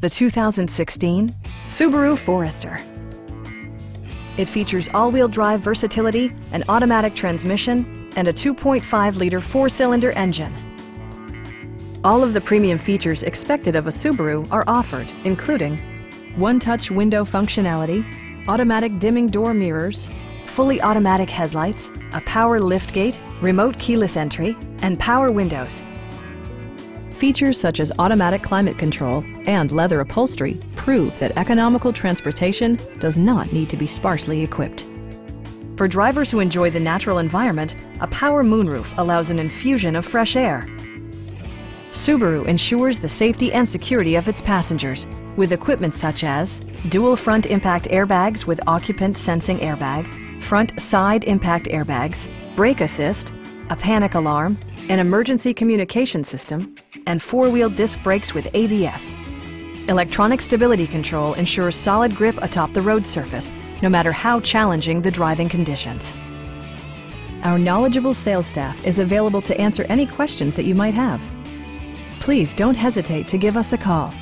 the 2016 Subaru Forester. It features all-wheel drive versatility, an automatic transmission, and a 2.5-liter four-cylinder engine. All of the premium features expected of a Subaru are offered, including one-touch window functionality, automatic dimming door mirrors, fully automatic headlights, a power liftgate, remote keyless entry, and power windows. Features such as automatic climate control and leather upholstery prove that economical transportation does not need to be sparsely equipped. For drivers who enjoy the natural environment, a power moonroof allows an infusion of fresh air. Subaru ensures the safety and security of its passengers with equipment such as dual front impact airbags with occupant sensing airbag, front side impact airbags, brake assist, a panic alarm, an emergency communication system, and four-wheel disc brakes with ABS. Electronic stability control ensures solid grip atop the road surface, no matter how challenging the driving conditions. Our knowledgeable sales staff is available to answer any questions that you might have. Please don't hesitate to give us a call